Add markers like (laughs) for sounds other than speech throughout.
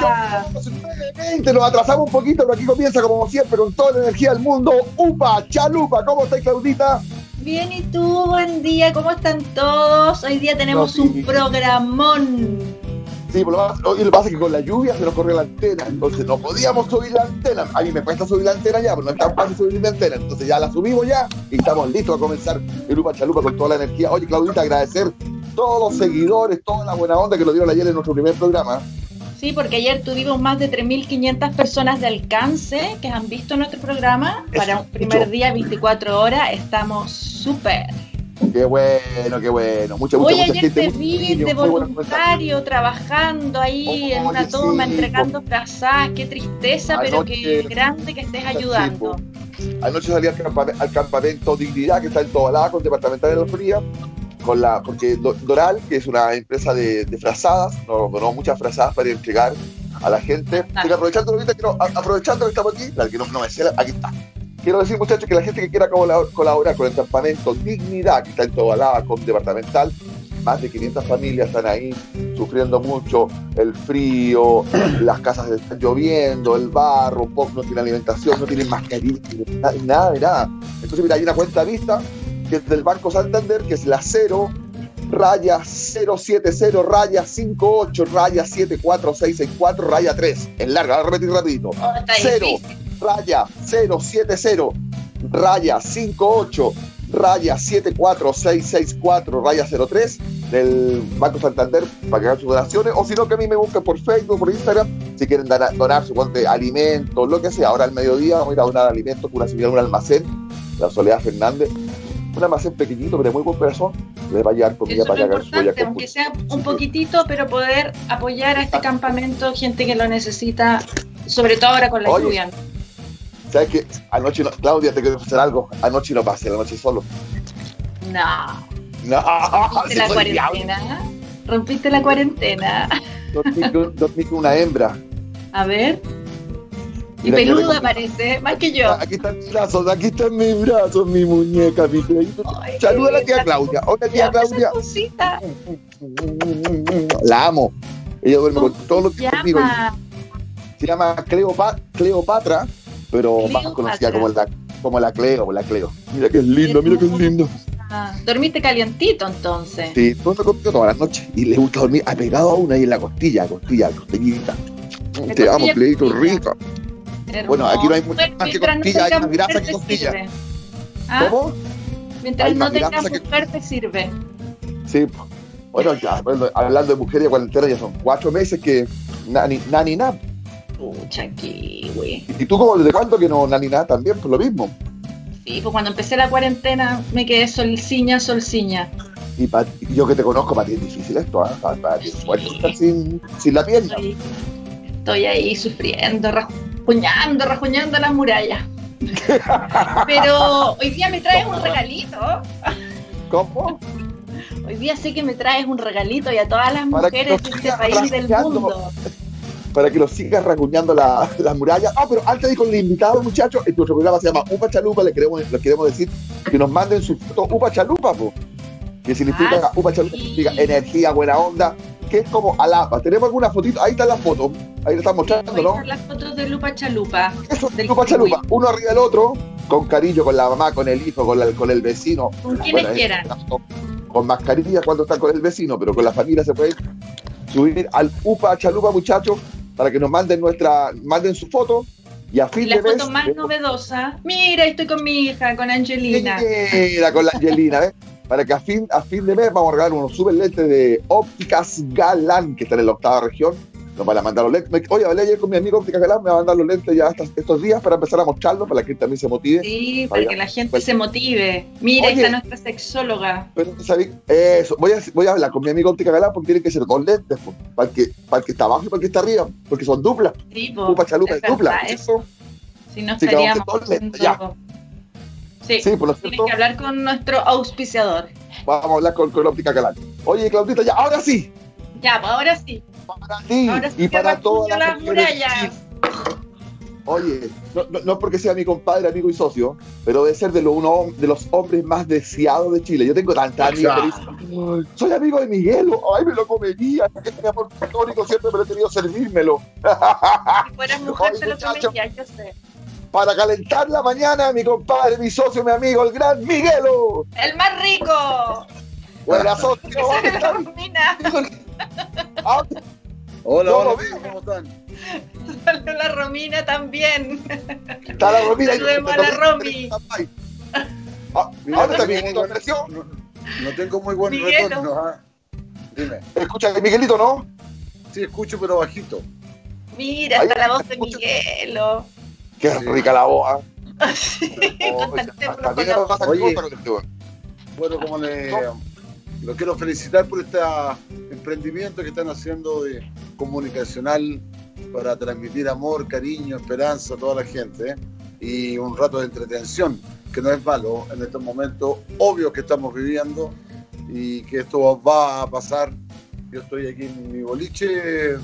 9:20, Nos atrasamos un poquito, pero aquí comienza, como siempre, con toda la energía del mundo. Upa, chalupa. ¿Cómo estáis, Claudita? Bien, ¿y tú? Buen día, ¿cómo están todos? Hoy día tenemos No, sí. un programón. Sí, por lo más, lo que pasa es que con la lluvia se nos corrió la antena, entonces no podíamos subir la antena. A mí me cuesta subir la antena ya, pero no es tan fácil subir mi antena. Entonces ya la subimos ya y estamos listos a comenzar el Upa Chalupa con toda la energía. Oye, Claudita, agradecer todos los seguidores, toda la buena onda que nos dieron ayer en nuestro primer programa. Sí, porque ayer tuvimos más de 3.500 personas de alcance que han visto nuestro programa. Para un primer mucho. día, 24 horas, estamos súper. Qué bueno, qué bueno. Hoy mucha ayer gente. te vi de voluntario trabajando ahí en una toma, sí, entregando frazadas. Qué tristeza, pero qué grande que estés Sí, ayudando. Anoche salí al, campa- al campamento Dignidad, que está en Tobalá, con Departamental de la Fría, con la, porque Do- Doral, que es una empresa de, de frazadas, nos donó muchas frazadas para entregar a la gente. Así que aprovechando, ahorita quiero- aprovechando que estamos aquí, la que no, no me sé, aquí está. Quiero decir, muchachos, que la gente que quiera colabor- colaborar con el campamento Dignidad, que está en Tobalá, con Departamental, más de 500 familias están ahí sufriendo mucho, el frío, (clears throat) las casas están lloviendo, el barro, un poco no tienen alimentación, no tienen mascarilla, nada de nada. Entonces, mira, hay una cuenta vista que es del Banco Santander, que es la 0 raya 070 raya 58 raya 74664 raya 3. En larga, voy a repetir rapidito. Oh, está Cero. difícil. Raya 070 raya 58 raya 74664 raya 03 del Banco Santander para que hagan sus donaciones o si no que a mí me busquen por Facebook, por Instagram si quieren donar su de alimentos, lo que sea. Ahora al mediodía vamos a ir a donar alimentos con una señora un almacén, la Soledad Fernández. Un almacén pequeñito, pero de muy buen corazón. Les va a llevar comida para que hagan aunque sea un poquitito, pero poder apoyar a este campamento, gente que lo necesita, sobre todo ahora con la Oye. lluvia. ¿Sabes qué? Anoche, no, Claudia, te quiero hacer algo. Anoche no pasé la noche solo. No, No, rompiste (laughs) la diablo. cuarentena. Rompiste la cuarentena. Dormí dormí con una hembra. A ver. Y peluda parece, más que yo. Aquí están mis brazos, aquí están mis brazos, mi muñeca, mi. Ay, Saluda a la tía. Claudia. Hola, tía Claudia. cosita. La amo. Ella duerme con ¿Cómo todo lo se que conmigo. Se llama Cleopa- Cleopatra, pero más Cleopatra. conocida como la, como la Cleo, la Cleo. Mira que es lindo, mira que es lindo. Ah, Dormiste calientito entonces. Sí, duerme conmigo todas las noches y le gusta dormir apegado a una ahí en la costilla, costilla, costillita. Te amo, Cleito, costilla. Bueno, aquí no hay mucha más que Mientras no costilla, hay más grasa que costilla. ¿Ah? ¿Cómo? Mientras Hay no tengas que- mujer te sirve. Sí. Bueno, ya, hablando de mujeres de cuarentena, ya son cuatro meses que nani, nani na. Pucha, kiwi. ¿Y tú cómo, desde cuándo que no nani na también? Pues lo mismo. Sí, pues cuando empecé la cuarentena me quedé solciña, solciña. Y, pa- yo que te conozco, para ti es difícil esto, ¿ah? Para, para ti es fuerte estar sin, sin la pierna. Estoy, estoy ahí sufriendo, rajuñando, rajuñando las murallas. (laughs) Pero hoy día me traes un regalito. ¿Cómo? Hoy día sé que me traes un regalito y a todas las Para mujeres de este país del mundo. Para que lo sigas racuñando la, la muralla. Ah, pero antes con el invitado, muchachos, en nuestro programa se llama Upa Chalupa, le queremos, le queremos decir que nos manden su foto Upa Chalupa, po, que significa Ah, Upa Chalupa, sí. significa energía, buena onda, que es como Alapa. ¿Tenemos alguna fotito? Ahí están las fotos, ahí lo están mostrando, a ¿no? las fotos de Lupa Chalupa. Eso, del Upa Chalupa, kiwi. uno arriba del otro, con cariño, con la mamá, con el hijo, con, la- con el vecino. Con quienes Bueno, es- quieran. Con mascarilla cuando están con el vecino, pero con la familia se puede subir al UPA Chalupa, muchachos, para que nos manden nuestra, manden su foto y a fin la de mes. foto más novedosa. Mira, estoy con mi hija, con Angelina. Mira, con la Angelina, ¿ves? Para que a fin, a fin de mes vamos a regalar unos super lentes de ópticas Galán, que están en la octava región. Nos van a mandar los lentes. Oye, hablé ayer con mi amigo Ópticas Galán, me va a mandar los lentes ya estos, estos días para empezar a mostrarlos, para que también se motive. Sí, para que la gente se motive. Mira, Oye. está nuestra sexóloga. Pero ¿sabes? Eso, voy a, voy a hablar con mi amigo Óptica Galán porque tienen que ser dos lentes, pues, para el, que, para el que está abajo y para el que está arriba, porque son duplas. Sí, po, Upa Chalupa es es dupla. Eso, Si no Sí, estaríamos. Sí, sí, por lo tienes que hablar con nuestro auspiciador. vamos a hablar con, con Óptica Galán. Oye, Claudita, ya, ahora sí, Ya, pues ahora sí. para ti Ahora sí y para todas las las mujeres. murallas. Oye, no, no, no es porque sea mi compadre, amigo y socio, pero debe ser de, lo, uno, de los hombres más deseados de Chile. Yo tengo tantas amigas que dicen, soy amigo de Miguel, ay, me lo comería, que amor platónico siempre me lo he querido servírmelo. (laughs) Si fueras mujer, te lo comería, yo sé. Para calentar la mañana, mi compadre, mi socio, mi amigo, el gran Miguelo. ¡El más rico! Socio. (laughs) Ah, Hola, No, hola, veo. ¿cómo están? La Romina también. Está la Romina. Saludemos a la Romy. Ah, ahora está Miguelito, apareció. No, no tengo muy buen Miguelo. retorno. ¿ah? Dime. Escucha, Miguelito, ¿no? Sí, escucho, pero bajito. Mira, Ahí está la voz de. Miguelo. Qué Sí. (laughs) rica la voz. ¿ah? Contactémonos Hasta Oye. Bueno, como le lo quiero felicitar por este emprendimiento que están haciendo de comunicacional para transmitir amor, cariño, esperanza a toda la gente ¿eh? y un rato de entretención que no es malo en estos momentos obvios que estamos viviendo y que esto va a pasar. Yo estoy aquí en mi boliche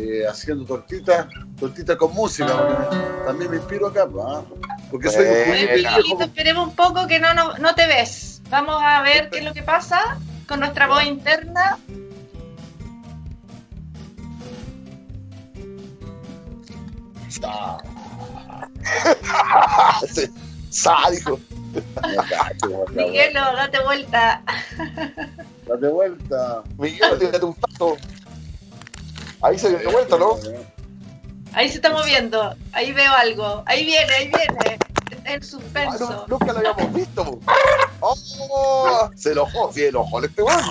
eh, haciendo tortitas, tortitas con música, porque también me inspiro acá, ¿va? porque soy un juguete esperemos un poco que no, no, no te ves. Vamos a ver qué es lo que pasa con nuestra voz interna. (laughs) Sádico. Miguelo, date vuelta. Date vuelta. Miguel, tírate un paso. Ahí se dio de vuelta, ¿no? Ahí se está moviendo. Ahí veo algo. Ahí viene, ahí viene. El Ah, no, suspenso. nunca lo habíamos visto. Oh, se enojó, sí, enojó este weón.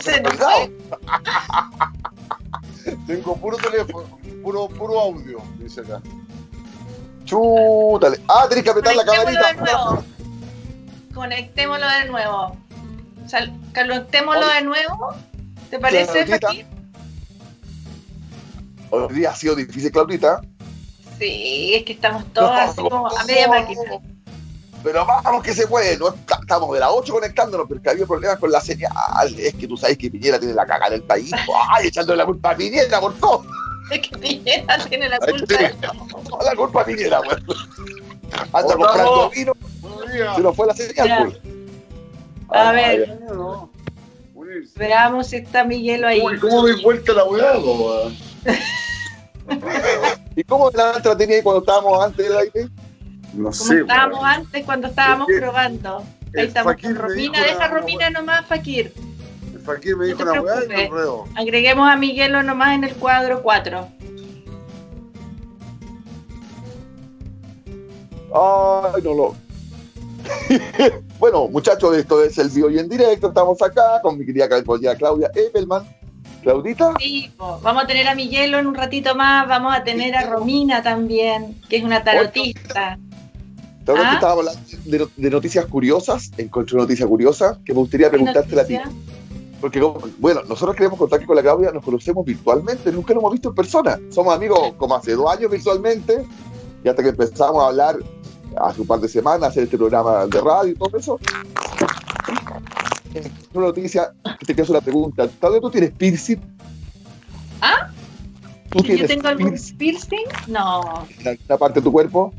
Se enojó. (laughs) Tengo puro teléfono, puro, puro audio, dice acá. Chútale. Ah, tenés que apretar la Conectémoslo de camarita. nuevo. Conectémoslo de nuevo. Sal- Conectémoslo de nuevo. ¿Te parece, Claudita. Hoy día ha sido difícil, Claudita. Sí, es que estamos todos así como a media máquina. Pero vamos que se puede. No está- estamos de las 8 conectándonos, pero que había problemas con la señal. Es que tú sabes que Piñera tiene la caga en el país. Ay, echándole la culpa a Piñera por todo. (laughs) Es que Piñera tiene la Ay, culpa. sí. Toda la culpa a Piñera, weón. (laughs) Anda Hola, comprando vos. vino, se nos fue la señal, pues. A Ah, ver. Veamos si está Miguelo ahí. Uy, ¿Cómo doy vuelta la weá? (laughs) ¿Y cómo la entretenía ahí cuando estábamos antes del aire? No Como sé. estábamos antes cuando estábamos probando. Ahí el estamos con Romina. Deja Romina nomás, Fakir. El Fakir me No dijo una weá y enredo. Agreguemos a Miguelo nomás en el cuadro 4. Ay, no lo. (laughs) bueno, muchachos, esto es el Vivo y en directo. Estamos acá con mi querida Claudia Eppelman. Claudita, Sí, po. vamos a tener a Miguelo en un ratito más. Vamos a tener a Romina también, que es una tarotista. ¿te acuerdas Ah. que estábamos hablando de, noticias curiosas? Encontré una noticia curiosa que me gustaría preguntártela a ti. Porque, bueno, nosotros queremos contar que con la Claudia nos conocemos virtualmente, nunca nos hemos visto en persona. Somos amigos como hace dos años virtualmente, y hasta que empezamos a hablar hace un par de semanas, hacer este programa de radio y todo eso. Una noticia que te quiero hacer una pregunta. ¿tú tienes piercing? ¿Ah? ¿Tú ¿Que ¿Yo tengo algún piercing piercing? No, en alguna parte de tu cuerpo?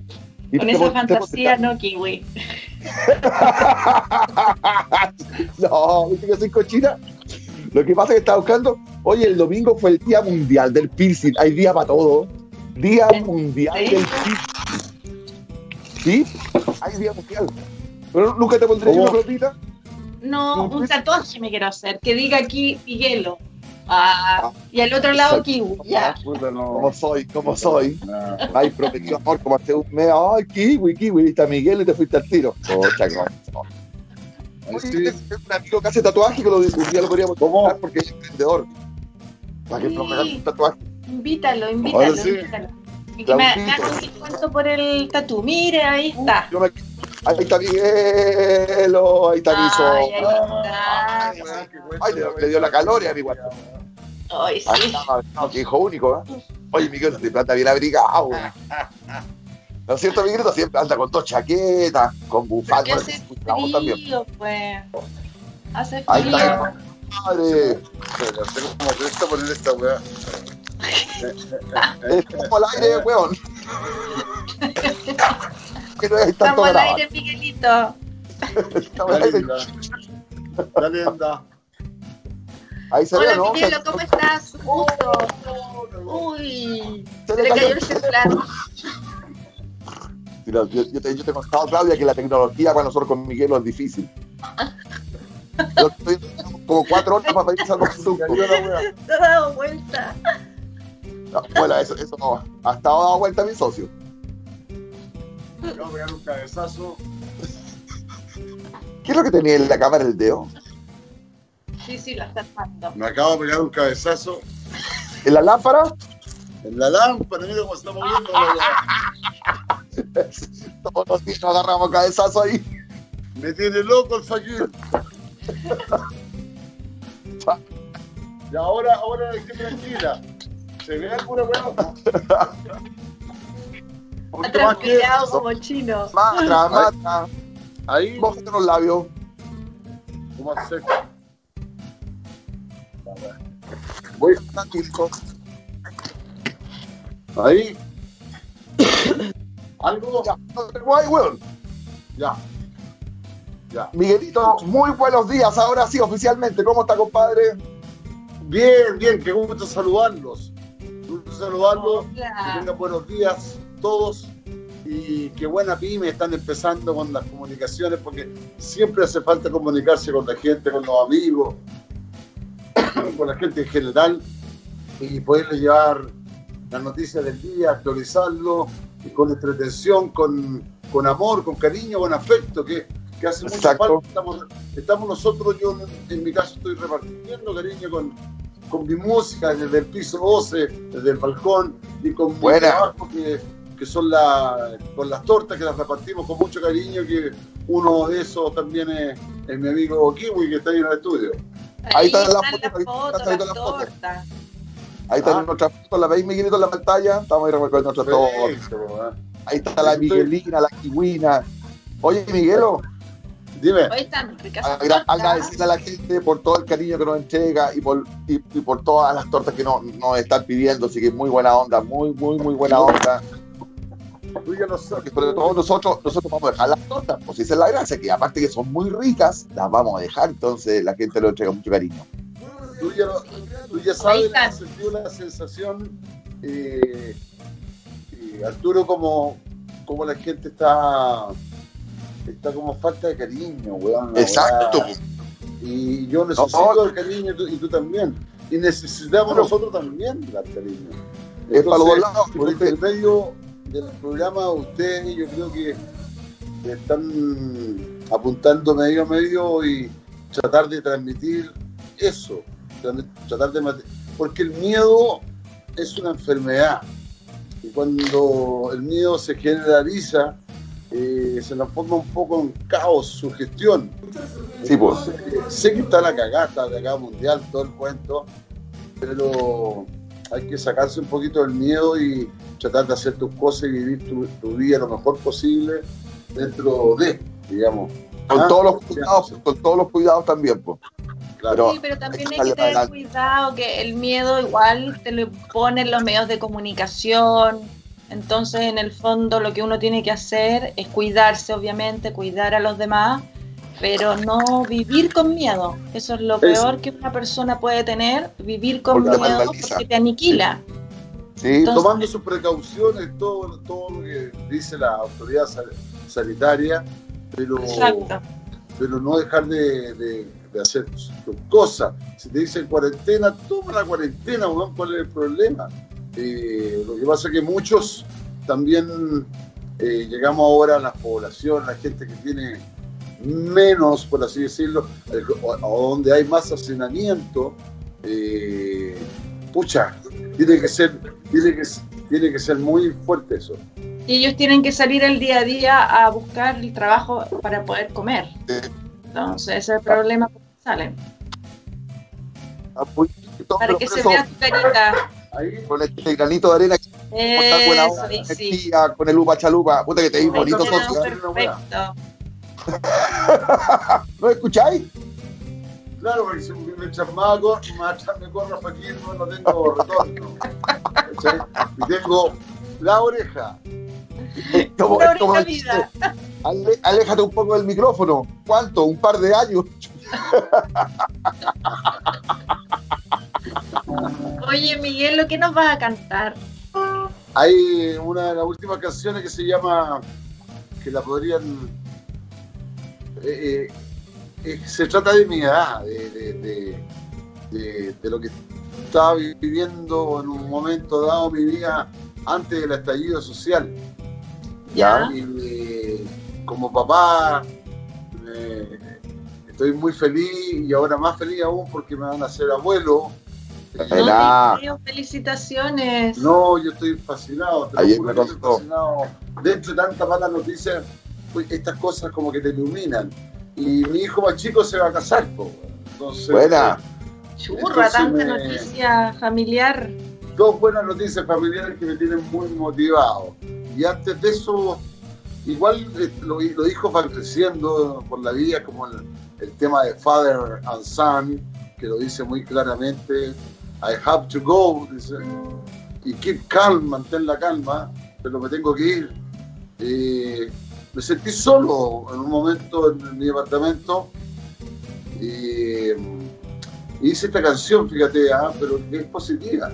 Y con esa fantasía no, Kiwi. (laughs) no, ¿viste que soy cochina? Lo que pasa es que estaba buscando, oye, el domingo fue el Día Mundial del Piercing, hay día para todo. Día ¿En Mundial del Piercing. ¿Sí? Hay Día Mundial. Pero nunca te pondré una flotita. No, ¿Un tatuaje me quiero hacer, que diga aquí Miguelo. Ah, y al otro lado Kiwi. Ya. Puta, no. Como soy, como soy. Ay, prometió amor como hace un mes. Ay, kiwi, kiwi, viste a Miguel y te fuiste al tiro. Pocha, no. Sí. es un amigo que hace tatuaje que lo, un día lo podríamos ¿Cómo? contar porque es emprendedor. Para que Sí. un tatuaje. Invítalo, invítalo, sí. invítalo. Y que me me Claudito. haga un descuento por el tatú. Mire, ahí está. Yo me- Ahí está Miguelo, ahí está mi Ay, sobrino. ahí está. Ay, Ay, le- le dio la weá. caloria a mi guacho. Ay, Ahí sí. está, no, que hijo único, ¿eh? Oye, Miguel, te planta bien abrigado. (laughs) ¿No es cierto, Miguelito? Siempre anda con dos chaquetas, con bufanda. hace voz también. frío, pues. Hace Ahí frío. está. Madre, Espera, Tengo como que esta poner esta weá. (laughs) es como el aire, weón. (laughs) Que no hay tanto Estamos al aire, Miguelito. Estamos al aire. linda. Dale, anda. Ahí se Hola, ve, ¿no? Miguelo, ¿cómo estás? Gusto. Uy, se le cayó el celular. Yo, yo, te, yo te he contado, Claudia, que la tecnología para nosotros con Miguelo es difícil. Yo estoy como cuatro horas para pedir salvo la. Se ha dado vuelta. No, bueno, eso, eso no. Hasta ha dado vuelta mi socio. Me acabo de pegar un cabezazo. ¿Qué es lo que tenía en la cámara el dedo? Sí, sí, lo está armando. Me acabo de pegar un cabezazo ¿En la lámpara? en la lámpara. Mira cómo se está moviendo la. (laughs) Todos los días nos agarramos cabezazo ahí. Me tiene loco el fakir. (laughs) Y ahora, ahora estoy tranquila. ¿Se ve alguna weá? (laughs) Eso. como chino. Matra, matra. Ahí, Mójate los labios. ¿cómo hacer? Voy, Francisco. ahí. ¿Algo? Ya, weón. Ya. Ya. Miguelito, muy buenos días. Ahora sí, oficialmente. ¿Cómo está, compadre? Bien, bien, qué gusto saludarlos. Gusto saludarlos. Que tengan buenos días todos y qué buena pyme están empezando con las comunicaciones porque siempre hace falta comunicarse con la gente, con los amigos, (coughs) con la gente en general y poderle llevar las noticias del día, actualizarlo y con entretención, con, con amor, con cariño, con afecto, que, que hace mucha Exacto. falta. Estamos, estamos nosotros, yo en, mi caso estoy repartiendo cariño con, con mi música desde el piso 12, desde el balcón y con mi Buena. trabajo que, que son la, con las tortas que las repartimos con mucho cariño, que uno de esos también es, es mi amigo Kiwi que está ahí en el estudio. Ahí están las están fotos, ahí fotos, están las las fotos. tortas. Ahí está Ah. nuestra foto, la veis Miguelito en la pantalla. Estamos ahí con nuestra foto. Perfecto, ¿eh? Ahí está la Miguelina, la Kiwina. Oye, Miguelo, Dime, Hoy están ricas. agra- agradecerle a la gente por todo el cariño que nos entrega y por, y, y por todas las tortas que nos, nos están pidiendo. Así que muy buena onda, muy, muy, muy buena onda. Tú ya lo sabes. Porque sobre todo nosotros, nosotros vamos a dejar las tortas, pues esa es la gracia, que aparte que son muy ricas, las vamos a dejar, entonces la gente lo entrega mucho cariño. Tú ya, tú ya sabes, sentido la sensación, eh, eh, Arturo, como, como la gente está, está como falta de cariño, weón. Exacto. Y yo necesito No. el cariño y tú, y tú también. Y necesitamos nosotros también dar cariño. Es para los dos lados. por el medio del programa, ustedes yo creo que están apuntando medio a medio y tratar de transmitir eso, tra- tratar de porque el miedo es una enfermedad y cuando el miedo se generaliza eh, se nos forma un poco en caos su gestión. Sí, pues. Sé que está la cagata de acá mundial, todo el cuento, pero hay que sacarse un poquito del miedo y tratar de hacer tus cosas y vivir tu, tu vida lo mejor posible dentro de, digamos. Con Ah, todos los cuidados, sí, con todos los cuidados también, pues. claro. pero- Sí, pero también hay que tener cuidado que el miedo igual te lo ponen los medios de comunicación. Entonces, en el fondo, lo que uno tiene que hacer es cuidarse, obviamente, cuidar a los demás, pero no vivir con miedo. Eso es lo peor que una persona puede tener, vivir con Porque miedo porque te aniquila. Sí, Entonces- Tomando sus precauciones, todo, todo lo que dice la autoridad sa- sanitaria, pero, Exacto. pero no dejar de, de- de hacer tus cosas. Si te dicen cuarentena, toma la cuarentena, ¿cuál es el problema? Eh, lo que pasa es que muchos también eh, llegamos ahora a la población, la gente que tiene menos, por así decirlo, o, donde hay más hacinamiento, eh, pucha, tiene que ser, tiene que, tiene que ser muy fuerte eso. Y ellos tienen que salir el día a día a buscar el trabajo para poder comer. Entonces, ese es el problema que salen. Para que se vea su carita. Ahí, con este granito de arena buena Eso, sí. energía, con el upa chalupa, puta que te vi bonito socio. ¿eh? perfecto. (laughs) ¿No escucháis? claro, porque si más atrás me corro aquí, no, no tengo retorno. Y tengo la oreja. Como- Una es como vida. Ale- aléjate un poco del micrófono. ¿Cuánto? ¿Un par de años? Oye, Miguel, ¿lo que nos vas a cantar? Hay una de las últimas canciones que se llama, que la podrían... eh, eh, eh, se trata de mi edad, de, de- de- de- de lo que estaba viviendo en un momento dado mi vida antes del estallido social. Ya. Y eh, como papá eh, estoy muy feliz y ahora más feliz aún porque me van a hacer abuelo. No felicitaciones. No, yo estoy fascinado. te lo Ayer juro me que estoy contó. fascinado. Dentro de tanta mala noticia, pues, estas cosas como que te iluminan. Y mi hijo más chico se va a casar. po. Entonces, Buena. Churra, Entonces tanta me- noticia familiar. dos buenas noticias familiares que me tienen muy motivado. Y antes de eso, igual eh, lo, lo dijo va creciendo por la vida, como el, el tema de Father and Son, que lo dice muy claramente. I have to go, dice, y keep calm, mantén la calma, pero me tengo que ir. Eh, me sentí solo en un momento en mi apartamento y, y hice esta canción, fíjate, ah, pero que es positiva.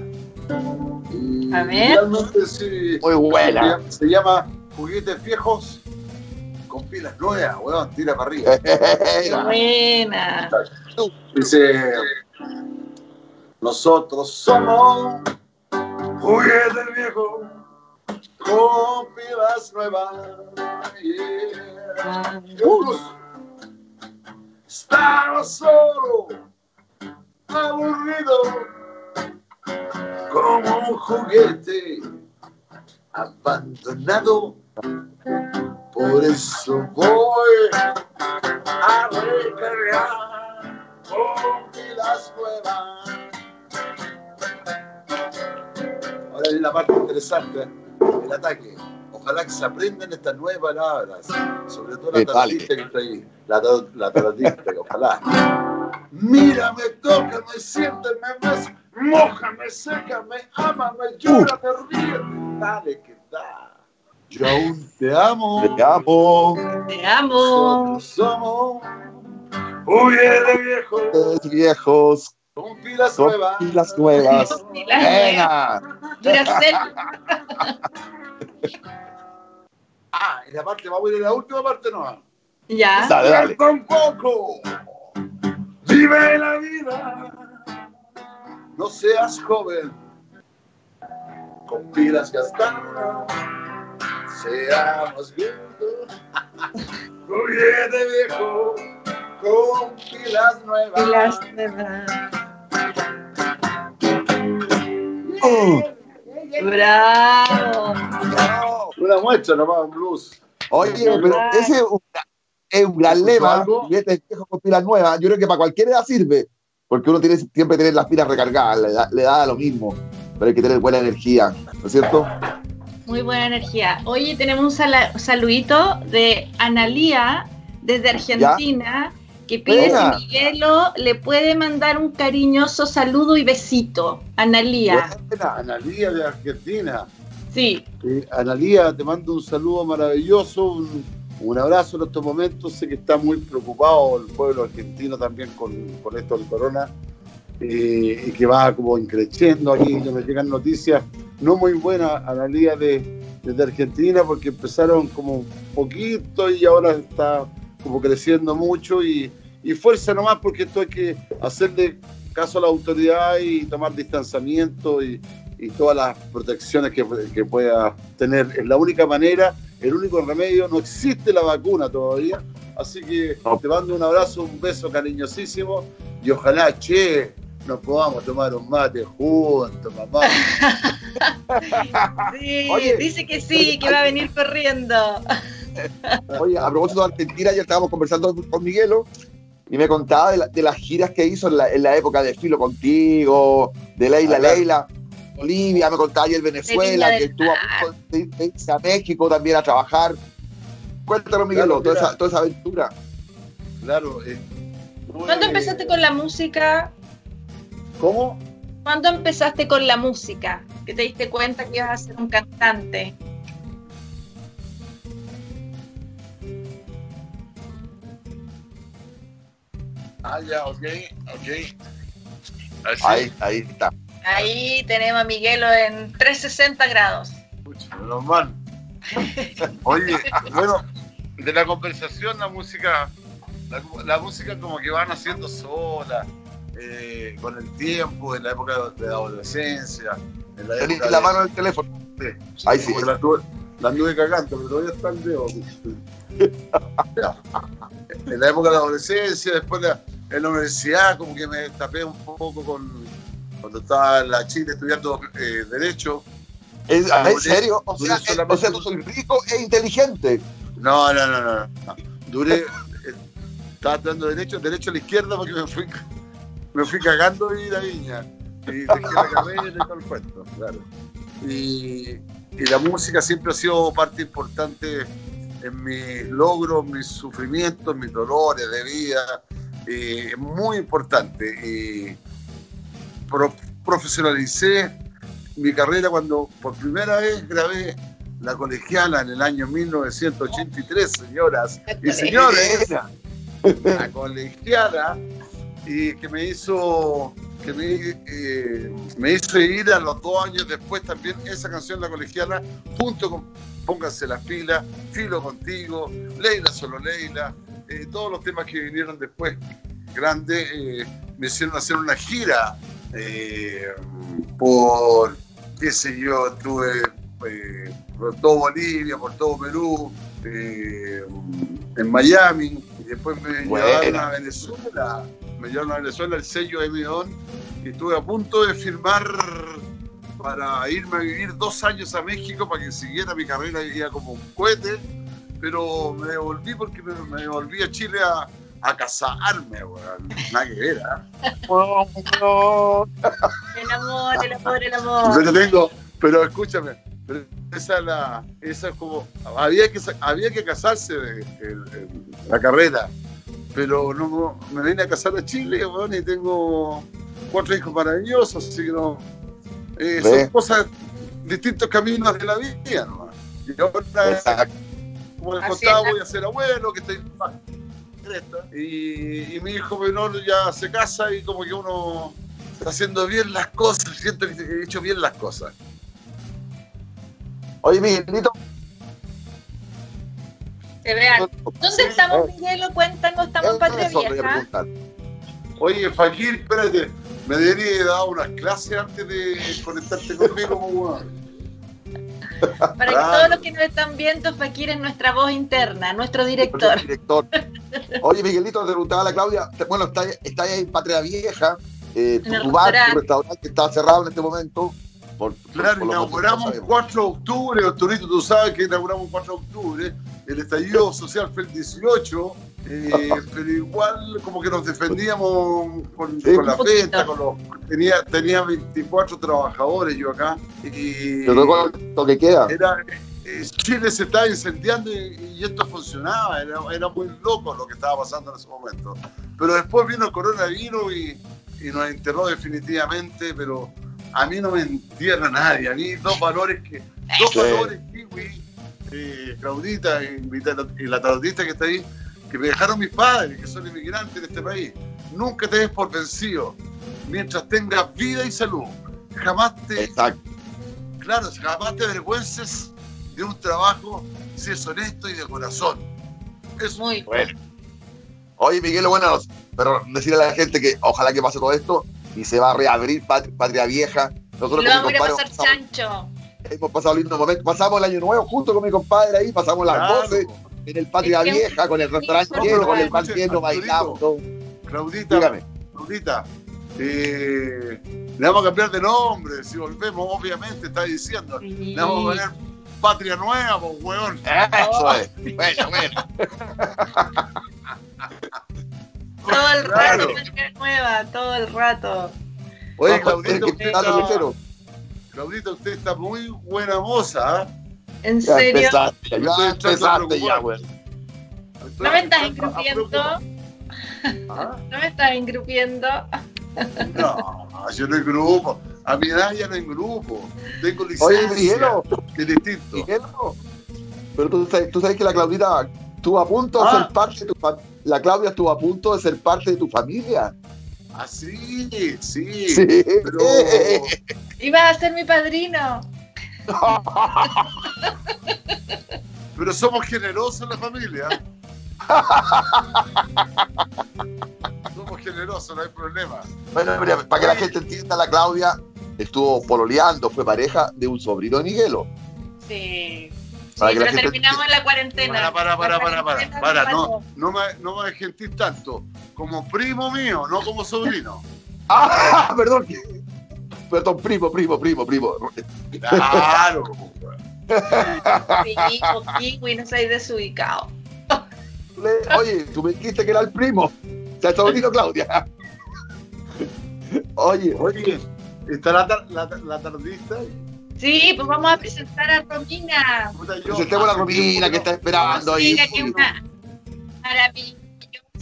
Y A ver. realmente sí, Muy buena. se llama Juguetes Viejos con pilas nuevas, weón, tira para arriba. (laughs) Buena. Buena. Dice, nosotros somos juguetes viejos con pilas nuevas. Yeah. Estaba solo, aburrido, como un juguete abandonado. Por eso voy a recargar con pilas nuevas. Ahora viene la parte interesante, el ataque. Ojalá que se aprendan estas nuevas palabras, sobre todo la tarotista que está ahí, la, la tarotista, (laughs) ojalá. Mírame, tócame, siénteme más, mójame, sécame, ámame, llórate, ríe, dale que da. Yo aún te amo. Te amo. Te amo. Nosotros somos juguetes viejos Los viejos con pilas con nuevas. pilas nuevas. Duracell. (laughs) Ah, y la parte, vamos a ir a la última parte no. Ya. Dale, dale. Con Coco. Vive la vida. No seas joven. Con pilas gastadas. Seamos viejos. (laughs) Viejo. Con pilas nuevas. Y las Bravo. Una muestra nomás, un blues. Oye, pero ese es un, es un gran lema. Juguetes viejos con pilas nuevas. Yo creo que para cualquier edad sirve. Porque uno tiene siempre tener las pilas recargadas. Le da, le da lo mismo. Pero hay que tener buena energía. ¿No es cierto? Muy buena energía. Oye, tenemos un saludito de Analía desde Argentina que pide Buena. si Miguelo le puede mandar un cariñoso saludo y besito. Analía. Buena. Analía de Argentina. Sí. Eh, Analía, te mando un saludo maravilloso, un, un abrazo en estos momentos. Sé que está muy preocupado el pueblo argentino también con, con esto del corona eh, y que va como increciendo. Aquí llegan noticias no muy buenas, Analía, de, desde Argentina, porque empezaron como un poquito y ahora está como creciendo mucho. Y, y fuerza nomás, porque esto hay que hacerle caso a la autoridad y tomar distanciamiento y, y todas las protecciones que, que pueda tener. Es la única manera, el único remedio. No existe la vacuna todavía. Así que te mando un abrazo, un beso cariñosísimo y ojalá, che, nos podamos tomar un mate juntos, mamá. (laughs) Sí, Oye, dice que sí, que va a venir corriendo. (laughs) Oye, a propósito de Argentina, ya estábamos conversando con Miguelo y me contaba de, la- de las giras que hizo en la, en la época de Filo Contigo, de Leila. Leila, Bolivia, me contaba ayer Venezuela, que estuvo a Mar. punto de ir- de irse a México también a trabajar. Cuéntanos, Miguelo, Claro, toda, esa, toda esa aventura. Claro. eh, ¿Cuándo empezaste con la música? ¿Cómo? ¿Cuándo empezaste con la música? Que te diste cuenta que ibas a ser un cantante. Ah, ya, ok, ok. Así. Ahí, ahí está. Ahí tenemos a Miguelo en 360 grados. Pucha, normal. Oye, bueno, de la conversación la música, la, la música como que van haciendo sola, eh, con el tiempo, en la época de la adolescencia, en la época la de- mano en el teléfono. Sí. Ahí sí. La anduve, la anduve cagando, pero todavía está el dedo. (laughs) En la época de la adolescencia, después la- en la universidad, como que me tapé un poco con cuando estaba en la Chile estudiando eh, Derecho. ¿Es- Duré- ¿En serio? O sea, eh, solamente- o sea, tú soy rico e inteligente. No, no, no, no. no. Duré. eh, estaba estudiando Derecho, Derecho a la izquierda porque me fui, me fui cagando de ir a Viña. Y dejé la carrera y todo el cuento, claro. Y, y la música siempre ha sido parte importante en mis logros, mis sufrimientos, mis dolores de vida. Eh, muy importante. Y pro- profesionalicé mi carrera cuando por primera vez grabé La Colegiala en el año 1983, señoras y señores. La Colegiala y que me hizo que me, eh, me hizo ir a los dos años después también esa canción La Colegiala junto con Pónganse las pilas, Filo contigo, Leila solo Leila, eh, todos los temas que vinieron después grandes eh, me hicieron hacer una gira eh, por, qué sé yo, estuve por todo Bolivia, por todo Perú, en Miami, y después me Buena. llevaron a Venezuela, me llevaron a Venezuela el sello Emion, y estuve a punto de firmar para irme a vivir dos años a México para que siguiera mi carrera iba como un cohete, pero me devolví porque me, me devolví a Chile a, a casarme, weón. Nada que ver, ¿ah? El amor, el amor, el amor. Pero tengo, pero escúchame, pero esa es la, esa es como, había que, había que casarse de, el- la carrera, pero no, me vine a casar a Chile, weón, y tengo cuatro hijos maravillosos, así que no, eh, son cosas, distintos caminos de la vida, nomás. Y ahora, Exacto. Como les contaba, voy a ser abuelo, que estoy y, y mi hijo menor ya se casa y como que uno está haciendo bien las cosas, siento que he hecho bien las cosas. Oye, Miguelito. Se vean. ¿Dónde estamos, Miguelo? Cuéntanos, estamos en Patria te Vieja. Oye, Fakir, espérate, me debería haber dado unas clases antes de conectarte conmigo, (laughs) como. Para que Claro. todos los que nos están viendo, Fakir es nuestra voz interna, nuestro director. Director. Oye, Miguelito, te preguntaba a la Claudia. Bueno, está, está ahí en Patria Vieja. eh, En el tu bar, tu restaurante que está cerrado en este momento. Por, Claro, por inauguramos sabemos. 4 de octubre, Octubrito, tú sabes que inauguramos 4 de octubre, el estallido social fue el 18, eh, pero igual como que nos defendíamos con, Sí. con la venta, con los, tenía, tenía 24 trabajadores yo acá, y tocó lo que queda. era, eh, Chile se estaba incendiando y, y esto funcionaba, era, era muy loco lo que estaba pasando en ese momento. Pero después vino el coronavirus y, y nos enterró definitivamente, pero a mí no me entierra nadie, a mí dos valores que, dos Sí. valores kiwi, eh, Claudita y, y la tarotista que está ahí, que me dejaron mis padres, que son inmigrantes en este país. Nunca te des por vencido, mientras tengas vida y salud. Jamás te, Exacto. Claro, jamás te avergüences de un trabajo si es honesto y de corazón. Es Muy Bueno. Oye, Miguel, bueno, pero decirle a la gente que ojalá que pase todo esto y se va a reabrir Pat- Patria Vieja. Nosotros Lo vamos a pasar pasamos- chancho. hemos pasado lindo momento. Pasamos el año nuevo junto con mi compadre ahí, pasamos las Claro. 12 en el que- Vieja, con el restaurante No, lleno, con el escuche, lleno, Arturito. bailando. Claudita, Dígame. Claudita, eh, le vamos a cambiar de nombre. Si volvemos, obviamente, está diciendo. Sí. Le vamos a poner Patria Nueva, pues, weón. Eso es. Bueno, bueno. (laughs) Todo el Claro. rato, Patria nueva, todo el rato. Oye, Claudita, usted. Claudita, usted está muy buena moza. ¿ah? ¿En Ya serio? empezaste, ya empezaste ya, güey. ¿No me estás engrupiendo? preocupar. ¿Ah? ¿No me estás engrupiendo? No, yo no en grupo. A mi edad ya no en grupo. Tengo licencia. Oye, Miguelo, que es distinto. Miguelo. Pero tú sabes, tú sabes que la Claudita estuvo a punto de Ah. ser parte de tu familia. La Claudia estuvo a punto de ser parte de tu familia. Así, sí, Sí. pero Ibas a ser mi padrino. Pero somos generosos en la familia. somos generosos, no hay problema. Bueno, mira, para que la gente entienda, la Claudia estuvo pololeando, fue pareja de un sobrino de Miguelo. Sí. Para Sí, que la pero gente terminamos en la cuarentena. Para, para, para, para, para, no, no me, no me tanto. Como primo mío, no como sobrino. ¡Ah! (laughs) Perdón. Perdón, primo, primo, primo, primo. Claro. Sí, o kiwi, no seáis desubicado. Oye, tú me dijiste que era el primo. O sea, el sobrino Claudia. Oye, Oye, está la, tar- la, la tardista. Sí, pues vamos a presentar a Romina. Presentemos a la Romina que está esperando ahí. Que una maravillosa.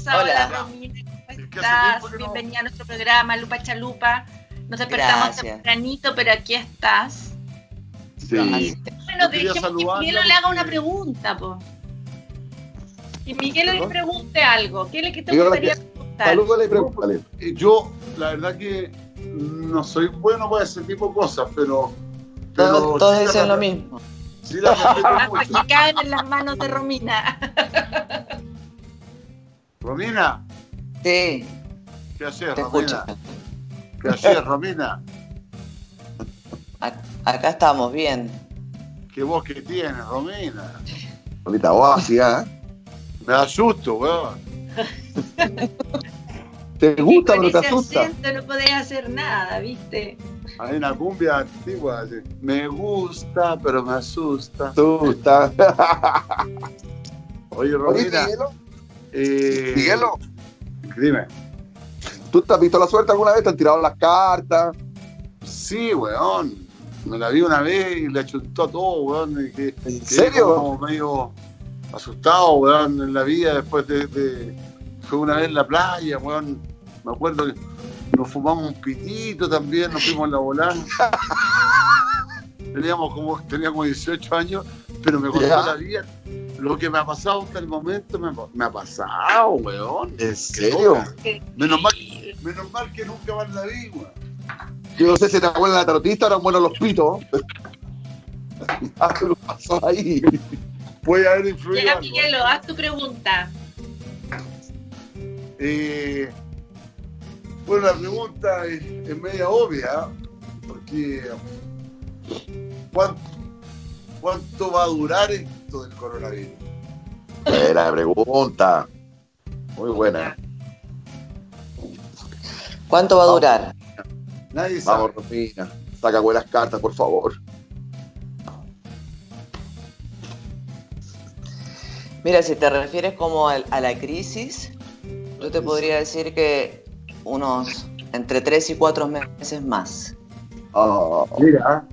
Hola. Hola, Romina, ¿cómo Es que hace estás? no- Bienvenida a nuestro programa, Lupa Chalupa. Nos despertamos Gracias. tempranito, pero aquí estás. sí. Bueno, dejemos que Miguelo le haga una pregunta, po. Que Miguelo le ¿Perdón? pregunte algo. ¿Qué le que te gustaría que- preguntar? Salúdale y pregúntale. Yo, la verdad que no soy bueno para ese tipo de cosas, pero. pero Todos, todos sí la dicen lo respeto- mismo. Sí, la (laughs) que caen en las manos de Romina. Romina, Sí, ¿qué haces, te escucho. ¿Qué haces, Romina? Ac- Acá estamos bien. ¿Qué voz que tienes, Romina? Ahorita vos así, ¿ah? Me da susto, weón. (laughs) Te gusta, pero te asusta. acento no podés hacer nada, ¿viste? Hay una cumbia antigua. así, Me gusta, pero me asusta. Asusta. Oye, Oye, Romina. Miguelo, eh, Miguelo, Dime. ¿Tú te has visto la suerte alguna vez? ¿Te han tirado las cartas? Sí, weón. Me la vi una vez y le chuntó a todo, weón. que- ¿En serio? como medio asustado, weón, en la vida después de, de- Fue una vez en la playa, weón. Me acuerdo que nos fumamos un pitito también, nos fuimos en la volada. (laughs) Teníamos como, tenía como 18 años, pero me contó Ya. la vida. Lo que me ha pasado hasta el momento me, me ha pasado, weón. ¿En serio? Menos mal, menos mal que nunca más la vi, weón. Yo no sé si te acuerdas de la tarotista, eran buenos los pitos. (laughs) Algo pasó ahí. Puede haber influido Llega. Miguelo, haz tu pregunta. Eh, bueno, la pregunta es, es media obvia, porque ¿cuánto, cuánto va a durar esto del coronavirus? Buena pregunta. Muy buena. ¿Cuánto va a durar? Nadie sabe. Vamos, Romina. Saca buenas cartas, por favor. Mira, si te refieres como a la crisis, yo te podría decir que unos entre 3 y 4 meses más. Ah, Mira,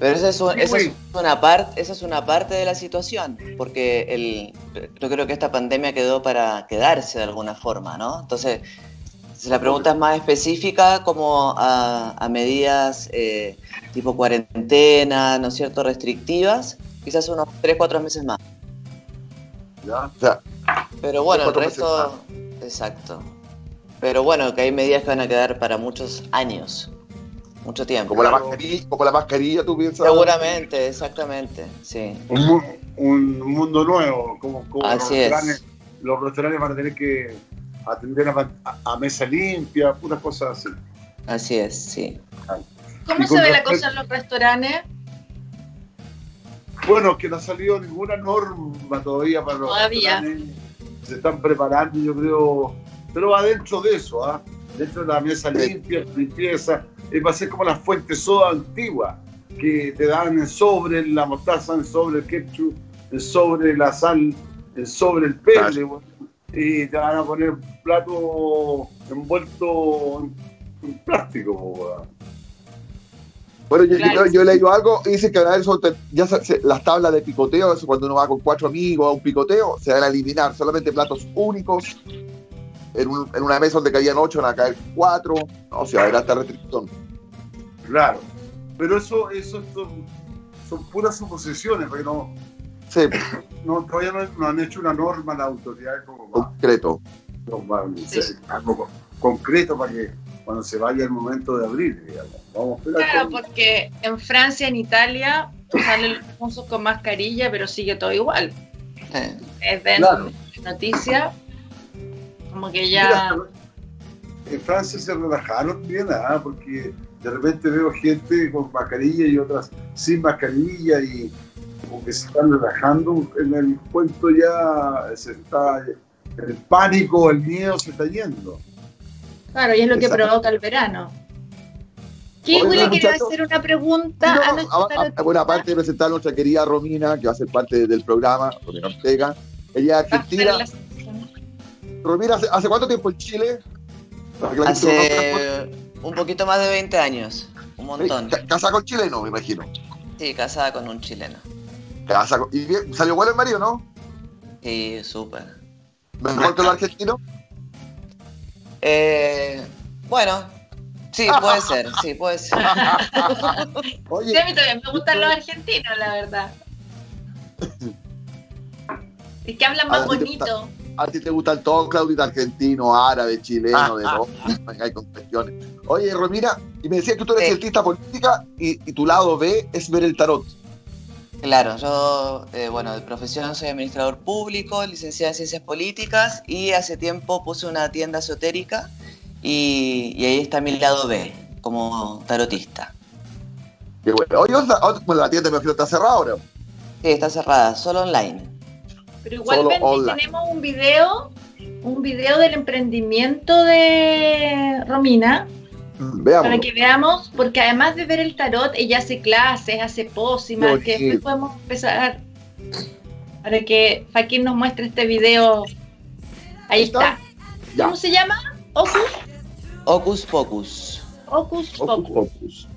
Pero esa es, un- esa es una parte, esa es una parte de la situación, porque el, yo creo que esta pandemia quedó para quedarse de alguna forma, ¿no? Entonces, si la pregunta es más específica, como a, a medidas eh, tipo cuarentena, ¿no es cierto?, restrictivas, quizás unos 3, 4 meses más. ya. o sea, Pero bueno, el resto, exacto. Pero bueno, que hay medidas que van a quedar para muchos años, mucho tiempo. como la mascarilla, como la mascarilla, tú piensas. Seguramente, exactamente, sí. Un, mu- un mundo nuevo, como, como los, Así es. restaurantes, los restaurantes van a tener que atender a, a- a mesa limpia, puras cosas así. Así es, sí. ¿Cómo se ve la cosa en los restaurantes? Bueno, que no ha salido ninguna norma todavía para los Todavía. restaurantes. Se están preparando, yo creo, pero va dentro de eso, ¿ah? Dentro de la mesa limpia, limpieza, eh, va a ser como la fuente soda antigua, que te dan en sobre la mostaza, en sobre el ketchup, en sobre la sal, en sobre el bueno, y te van a poner plato envuelto en, en plástico. Bueno, yo, Claro. yo- yo he leído algo y dice que van a eso, te- ya se- se- las tablas de picoteo, eso cuando uno va con cuatro amigos a un picoteo, se van a eliminar solamente platos únicos. En, un- en una mesa donde caían ocho, van a caer cuatro. O sea, era esta restricción. Claro. Pero eso, eso son, son puras suposiciones, porque no, Sí, no, todavía no, no han hecho una norma las autoridades como más. concreto. algo concreto para que cuando se vaya el momento de abrir, digamos. Vamos a claro, porque en Francia, en Italia, salen los famosos con mascarilla, pero sigue todo igual. Es ven noticias, como que ya... en Francia se relajaron bien, ¿ah? porque de repente veo gente con mascarilla y otras sin mascarilla y como que se están relajando en el cuento ya se está el pánico, el miedo se está yendo. Claro, y es lo que provoca el verano. ¿Quién le quiere hacer una pregunta a nuestra Bueno, aparte de presentar a nuestra querida Romina, que va a ser parte del programa, Romina Ortega, ella es argentina. Romina, ¿hace, cuánto tiempo en Chile? Hace un poquito más de 20 años, un montón. ¿Casada con chileno, me imagino? Sí, casada con un chileno. ¿Y salió bueno el marido, no? Sí, súper. ¿Mejor que los argentinos? Eh, bueno, sí, puede ser, sí, puede ser. Oye, (laughs) sí, a mí también me gustan los argentinos, la verdad. (laughs) Es que hablan más bonito. a ti te gustan todos, Claudita, argentino, árabe, chileno, de (laughs) todo. hay cuestiones. Oye, Romina, y me decías que tú eres cientista política y, y, tu lado B es ver el tarot. Claro, yo, eh, bueno, de profesión soy administrador público, licenciado en ciencias políticas y hace tiempo puse una tienda esotérica y, ahí está mi lado B, como tarotista. Qué bueno. Oye, la tienda me está cerrada ahora. Sí, está cerrada, solo online. Pero igualmente tenemos un video, un video del emprendimiento de Romina para que veamos, porque además de ver el tarot, ella hace clases, hace pócimas, que después podemos empezar para que Faquín nos muestre este video. Ahí está. ¿Cómo se llama? ¿Ocus? Ocus Pocus. Ocus Pocus.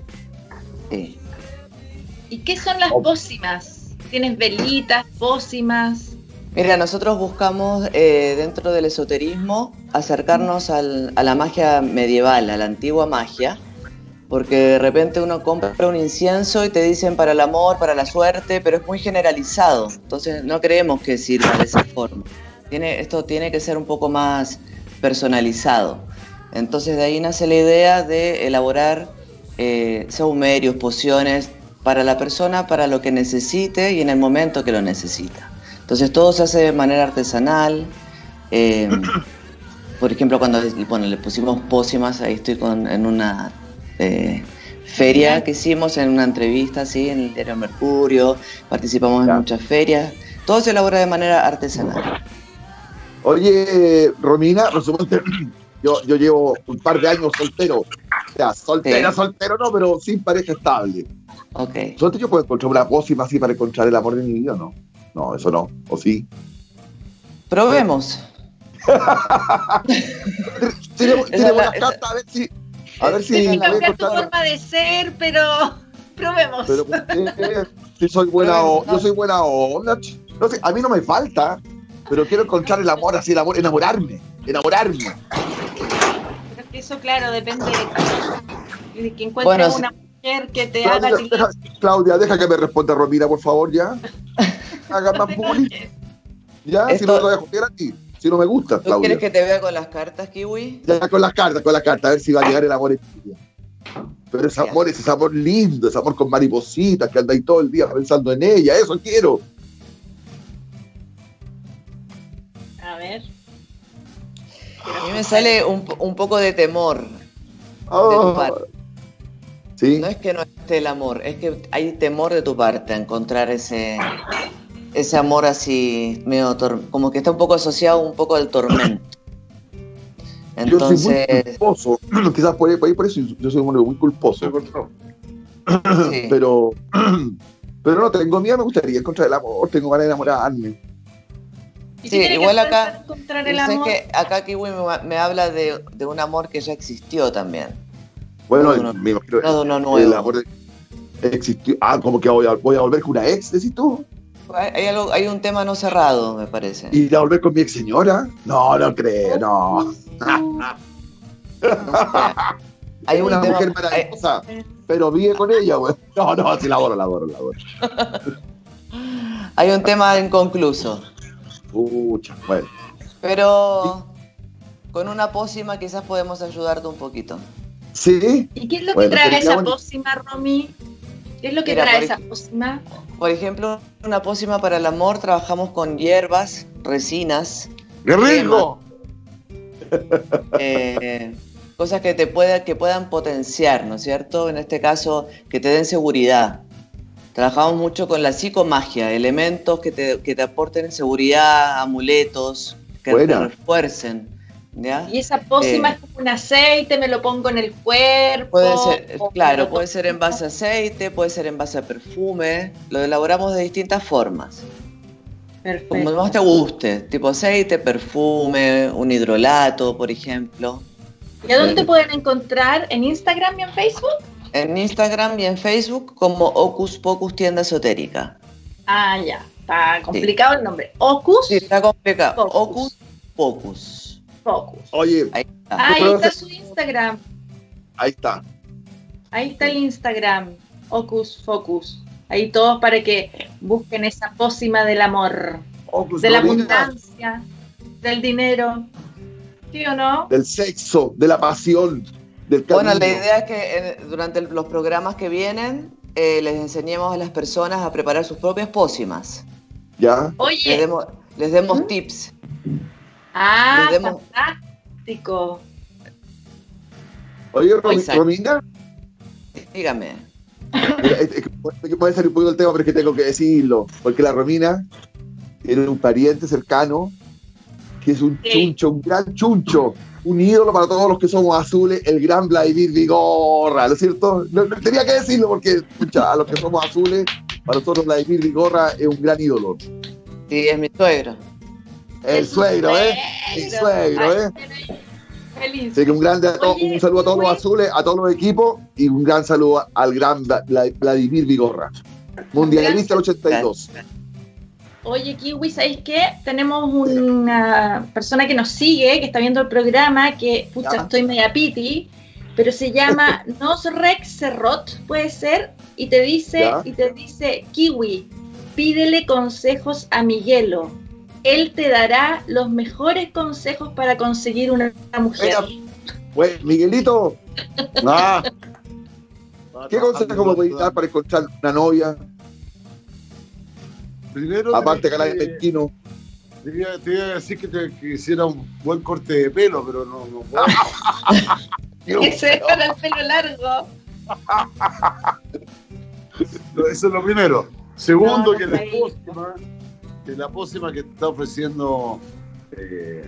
¿Y qué son las pócimas? ¿Tienes velitas, pócimas? Mira, nosotros buscamos eh, dentro del esoterismo acercarnos a la magia medieval, a la antigua magia, porque de repente uno compra un incienso y te dicen para el amor, para la suerte, pero es muy generalizado, entonces no creemos que sirva de esa forma. Tiene, esto tiene que ser un poco más personalizado. Entonces de ahí nace la idea de elaborar eh, saumerios, pociones para la persona, para lo que necesite y en el momento que lo necesita. Entonces todo se hace de manera artesanal. Eh, (clears throat) por ejemplo, cuando le pusimos pócimas, ahí estoy con, en una eh, feria que hicimos, en una entrevista, ¿sí? en el diario Mercurio, participamos en muchas ferias. Todo se elabora de manera artesanal. Oye, Romina, (clears throat) yo, yo llevo un par de años soltero. O sea, soltera, soltero no, pero sin pareja estable. Ok. ¿Soltero yo puedo encontrar una pócima así para encontrar el amor de mi vida no? No, eso no. ¿O sí? Probemos. (laughs) tiene, buenas cartas, a ver si. A ver si. Sí, cambiar tu forma de ser, pero (laughs) probemos. Pero, (laughs) si soy buena o, yo soy buena onda. No sé, a mí no me falta, pero quiero encontrar el amor así, el amor, enamorarme, enamorarme. Pero es que eso, claro, depende de, que encuentres una mujer que te haga. Claudia, deja que me responda Romina, por favor, ya. haga más bullying. Ya, si no me voy a copiar aquí. Si no me gusta, ¿Tú quieres que te vea con las cartas, Kiwi? Ya, con las cartas, con las cartas, a ver si va a llegar el amor en vida. Pero ese amor es ese amor lindo, ese amor con maripositas que anda ahí todo el día pensando en ella, eso quiero. A ver. A mí me sale un, un poco de temor. Ah. ¿Sí? No es que no esté el amor, es que hay temor de tu parte a encontrar ese, ese amor así, medio como que está un poco asociado un poco al tormento. Entonces... Yo soy muy culposo, (clears throat) quizás por ahí, por eso yo soy muy culposo. (clears throat) Pero, (clears throat) pero no tengo miedo, me gustaría encontrar el amor, tengo ganas de enamorarme. Sí, igual acá, es que acá Kiwi me, me habla de, de un amor que ya existió también. Bueno, no, me imagino no, el amor existió. Ah, como que voy a, voy a volver con una ex, decís tú. Hay, algo, hay un tema no cerrado, me parece. ¿Y a volver con mi ex señora? No, no creo, no. (laughs) hay una mujer maravillosa, pero vive con ella, güey. No, no, sí la adoro, la adoro, la adoro. (laughs) hay un tema inconcluso. Pucha, bueno. Pero con una pócima quizás podemos ayudarte un poquito. ¿Sí? ¿Y qué es lo Bueno, que trae esa pócima, Romy? ¿Qué es lo que Mira, trae esa pócima? Por ejemplo, una pócima para el amor trabajamos con hierbas, resinas, ¡Qué rico! eh, cosas que te pueda, que puedan potenciar, ¿no es cierto? En este caso, que te den seguridad. Trabajamos mucho con la psicomagia, elementos que te, que te aporten seguridad, amuletos, que Buena. te refuercen. ¿Ya? Y esa pócima Eh. es como un aceite, me lo pongo en el cuerpo. Puede ser, claro, puede ser en base a aceite, puede ser en base a perfume, lo elaboramos de distintas formas. Perfecto. Como más te guste, tipo aceite, perfume, un hidrolato, por ejemplo. ¿Y a dónde pueden encontrar? ¿En Instagram y en Facebook? En Instagram y en Facebook como Ocus Pocus Tienda Esotérica. Ah, ya. Está complicado el nombre. Ocus Sí, está complicado. Pocus. Ocus Pocus. Focus. Oye, Ahí está. Ah, ahí está su Instagram. ahí está. Ahí está el Instagram. Ocus Focus. Ahí todos para que busquen esa pócima del amor, Ocus de la abundancia, del dinero. ¿Sí o no? Del sexo, de la pasión, del Bueno, la idea es que eh, durante los programas que vienen eh, les enseñemos a las personas a preparar sus propias pócimas. ¿Ya? Les Oye, demos, les demos ¿Mm? tips. Ah, demos- fantástico. Oye, Exacto. Romina, Dígame. mira, es- es que puede- puede salir un poquito del tema, pero es que tengo que decirlo. Porque la Romina tiene un pariente cercano que es un Sí. chuncho, un gran chuncho, un ídolo para todos los que somos azules, el gran Vladimir Vigorra, ¿no es cierto? No, no, tenía que decirlo porque, escucha, a los que somos azules, para nosotros Vladimir Vigorra es un gran ídolo. Sí, es mi suegro. El suegro, ¿eh? El suegro, ¿eh? Feliz. Así que un, grande, a Oye, un saludo a todos los azules, a todos los equipos y un gran saludo al gran Vla- Vla- Vladimir Vigorra. Mundialista del 82. Oye, Kiwi, ¿sabéis qué? Tenemos una persona que nos sigue, que está viendo el programa, que, pucha, estoy media piti, pero se llama (laughs) Nosrex Serrot, puede ser, y te dice, Ya. y te dice, Kiwi, pídele consejos a Miguelo. Él te dará los mejores consejos para conseguir una mujer. Pues, Miguelito, (laughs) Ah. ¿qué consejo me puedes dar para encontrar una novia? Primero, Aparte, que- destino. te iba- te iba a decir que, te, que hiciera un buen corte de pelo, pero no, no puedo. (laughs) Es para el pelo largo. Eso es lo primero. Segundo, No, que la ahí. Que la pócima que te está ofreciendo eh,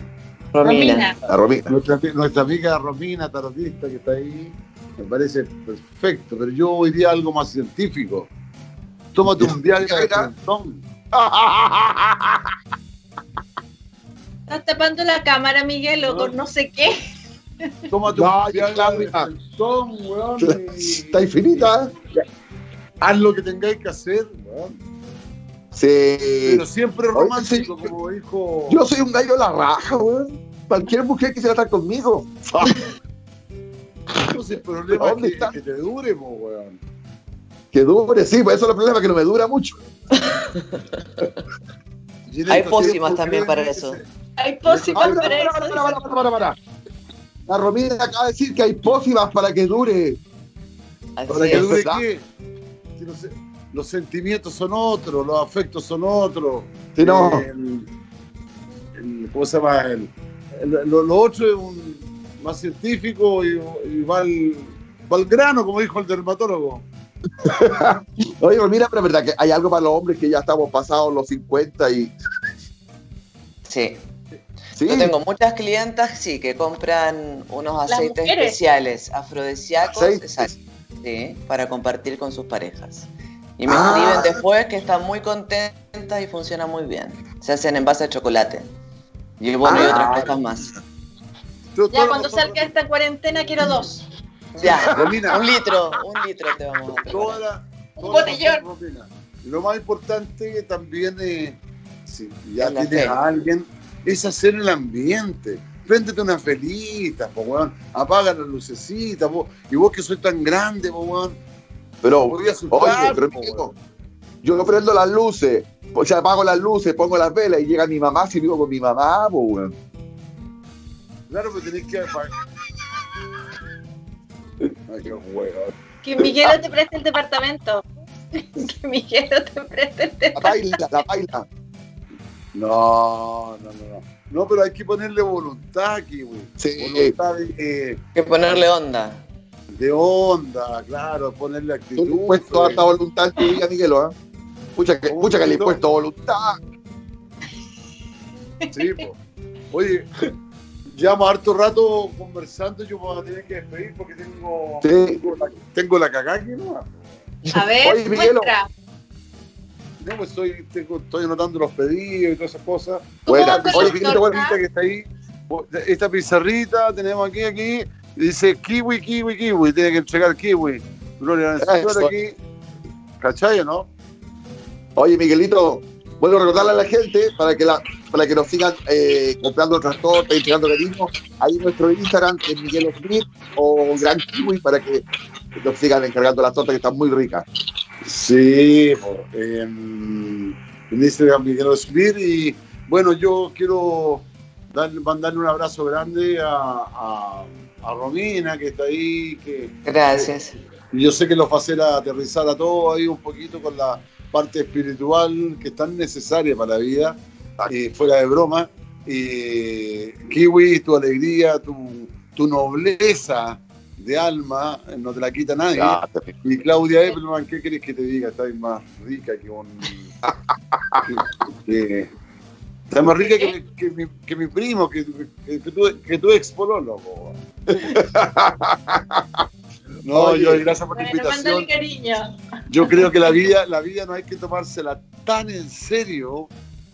Romina. La Romina. nuestra, nuestra amiga Romina Tarotista, que está ahí, me parece perfecto, pero yo iría a algo más científico. Tómate un Viagra de frentón. Estás tapando la cámara, Miguelo, con no sé qué. Tómate No, un ya, Viagra de ya. frentón, weón. Está infinita, ¿eh? Haz lo que tengáis que hacer, weón. Sí. Pero siempre Oye, romántico, sí. como dijo. Yo soy un gallo de la raja, weón. Cualquier mujer quisiera estar conmigo. (laughs) Entonces, el problema es ¿Dónde que, está? que te dure, po, weón. Que dure, sí, pues eso es el problema, que no me dura mucho. (laughs) Hay pócimas también para que eso. se- Hay Ay, pócimas para, eso. para, para, para, para, para. La Romina acaba de decir que hay pócimas para que dure. Así Para ¿Que que es. dure. qué? Si los, los sentimientos son otros, los afectos son otros. Si no, El, el- ¿Cómo se llama? El, el- lo, lo otro es un, más científico y, y va, al, va al grano, como dijo el dermatólogo. (laughs) oye, Romina, pero es verdad que hay algo para los hombres que ya estamos pasados los 50 y. Sí. Sí, Yo tengo muchas clientas, sí, que compran unos aceites especiales, afrodisíacos, Aceites. exacto, sí, para compartir con sus parejas. Y me Ah. escriben después que están muy contentas y funciona muy bien. Se hacen en base a chocolate. Y bueno, y Ah. otras cosas más. Yo- Ya cuando salga esta cuarentena quiero dos. (laughs) Ya, Romina, un litro, un litro te vamos a toda la- Un toda botellón. Lo más importante también es, si ya tienes fe. a alguien, es hacer el ambiente. Préndete unas velitas, po, weón. Apaga las lucecitas, po. Y vos que soy tan grande, po, weón. Pero. Oye, pero weón. yo prendo las luces, o sea, apago las luces, pongo las velas y llega mi mamá si vivo con mi mamá, pues, weón. Claro, pero tenés que. Ay, qué huevo. Que Miguelo te preste el departamento. (laughs) Que Miguelo te preste el La departamento. baila, la baila. No, no, no, no. No, pero hay que ponerle voluntad aquí, güey. Sí. Voluntad de, Hay que ponerle onda. De onda, claro, ponerle actitud. le has puesto harta voluntad en tu vida, Miguelo, ¿ah? Pucha que, pucha que le he puesto voluntad. Sí, po. Oye, llevamos harto rato conversando, yo me voy a tener que despedir porque tengo, Sí. tengo, la, tengo la cagada aquí, ¿no? A ver, Oye, Miguelo. muestra. No, pues estoy, tengo, estoy anotando los pedidos y todas esas cosas. ¿Tú Buena. cómo con Oye, bueno, Esta que está ahí, esta pizarrita tenemos aquí, aquí, dice kiwi, kiwi, kiwi, tiene que entregar kiwi. Señor Eso. aquí. ¿Cachai, o no? Oye, Miguelito, bueno, recordarle a la gente para que la para que nos sigan eh, comprando otras tortas y entregando cariño. Ahí en nuestro Instagram es Miguel Smith o Gran Kiwi para que nos sigan encargando las tortas que están muy ricas. Sí, en, en Instagram Miguel Smith y bueno, yo quiero dar- mandarle un abrazo grande a, a, a Romina que está ahí, que Gracias. y yo sé que los va a hacer aterrizar a todos ahí un poquito con la parte espiritual que es tan necesaria para la vida, eh, fuera de broma. Y Kiwi, tu alegría, tu, tu nobleza de alma, eh, no te la quita nadie. Y Claudia Eppelman, ¿qué querés que te diga? Está más rica que un. (laughs) que- está más rica que, mi- que mi, que mi primo, que, que, tu, ex pololo. po. No, Oye. yo gracias por la invitación. cariño. Yo creo que la vida, la vida no hay que tomársela tan en serio,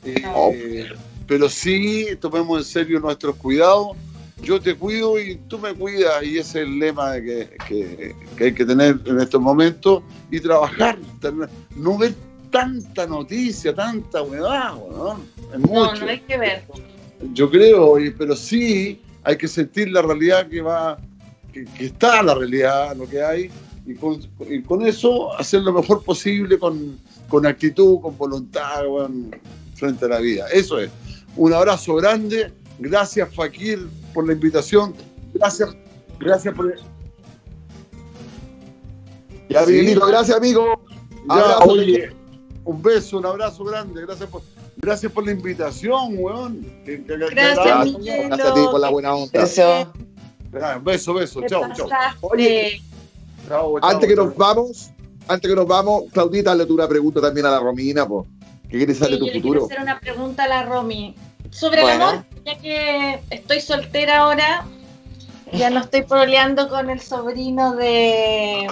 eh, pero sí tomemos en serio nuestros cuidados. Yo te cuido y tú me cuidas, y ese es el lema que, hay que tener en estos momentos y trabajar, no ver tanta noticia, tanta huevada, es No, mucho. no hay que ver. Yo creo, pero sí hay que sentir la realidad que va, que, que está la realidad, lo que hay, y con, y con eso hacer lo mejor posible con, con actitud, con voluntad, weón, frente a la vida. Eso es. Un abrazo grande. Gracias, Fakir, por la invitación. Gracias, gracias por. Ya, Sí. Miguelito, gracias, amigo. Ya, Abrazo, oye, un beso, un abrazo grande. Gracias por, gracias por la invitación, weón. Gracias, que- Miguel. Gracias a ti por la buena onda. Eso. Ya, un beso, beso. Te Chao, chao. Oye, Chao, chao, Antes que nos vamos, antes que nos vamos, Claudita, hazle tú una pregunta también a la Romina, po. ¿Qué quieres saber Sí, de tu futuro? quiero hacer una pregunta a la Romy. Sobre Bueno. el amor, ya que estoy soltera ahora, ya no estoy pololeando con el sobrino de...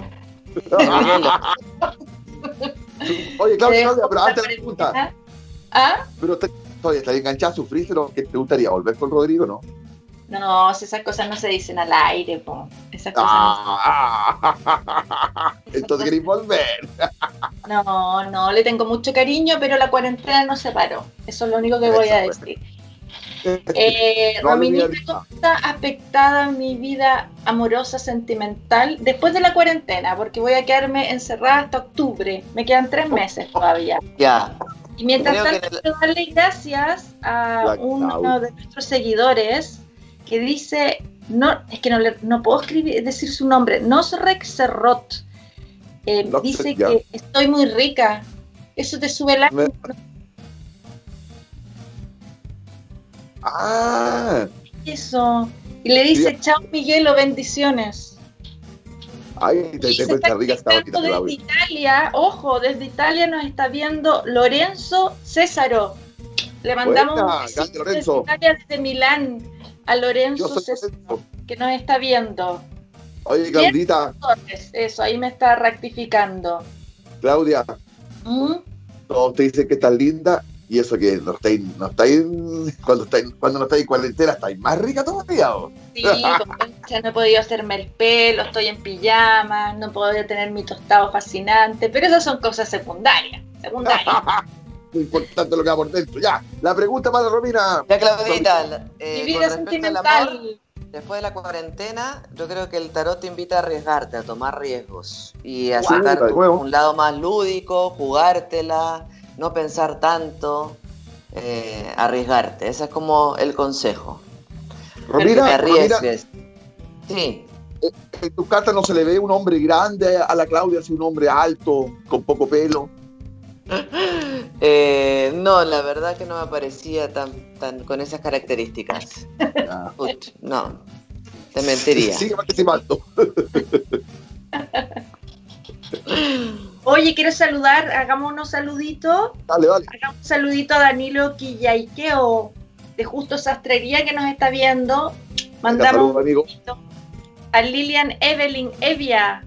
(laughs) (laughs) Oye, Claudia, Claudia, pero antes de la pregunta, Paredes. ¿Ah? pero te- todavía estás enganchada, sufriste, ¿no? ¿Qué te gustaría volver con Rodrigo, no? No, si esas cosas no se dicen al aire, po. Esas cosas Ah, (laughs) entonces queréis volver. no, no, no, le tengo mucho cariño, pero la cuarentena nos separó. Eso es lo único que voy a decir. Eh, No, Rominita, no, no. ¿cómo está afectada mi vida amorosa, sentimental, después de la cuarentena? Porque voy a quedarme encerrada hasta octubre. Me quedan tres meses todavía. Ya. Y mientras Creo tanto, quiero darle gracias a uno de nuestros seguidores que dice, no, es que no, le- no puedo escribir, decir su nombre, Nosrek Serrot. Eh, dice que estoy muy rica. Eso te sube la... Me- Ah, Eso. Y le dice, chao Miguelo, bendiciones. ay, está cuenta rica conectando bonita, desde Claudia. Italia, ojo, desde Italia nos está viendo Lorenzo Césaro. Le mandamos Buena, un besito Lorenzo. desde Italia, desde Milán, a Lorenzo Césaro, Lorenzo. que nos está viendo. Oye, Claudita, eso, ahí me está rectificando. Claudia, ¿Mm? todos te dicen que estás linda y eso que no estáis, no estáis, cuando estáis, cuando no estáis en cuarentena, estáis más rica todavía. Sí, ya no he podido hacerme el pelo, estoy en pijama, no puedo tener mi tostado fascinante, pero esas son cosas secundarias, secundarias. (laughs) Lo importante lo que va por dentro. Ya, la pregunta para Romina. Ya, Claudita, eh, Mi vida amor, sentimental. después de la cuarentena, yo creo que el tarot te invita a arriesgarte, a tomar riesgos y a sacar de nuevo. un lado más lúdico, jugártela, no pensar tanto, eh, arriesgarte. Ese es como el consejo. Romina, te Romina, arriesgues. Sí. en tu carta no se le ve un hombre grande a la Claudia, así un hombre alto, con poco pelo. (laughs) Eh, no, la verdad que no me parecía tan, tan con esas características. Ah. No, te mentiría. (laughs) Sigue participando. (laughs) Oye, quiero saludar, hagamos unos saluditos. Dale, dale. Hagamos un saludito a Danilo Quillaiqueo de Justo Sastrería que nos está viendo. Mandamos Saludos, a Lilian Evelyn Evia.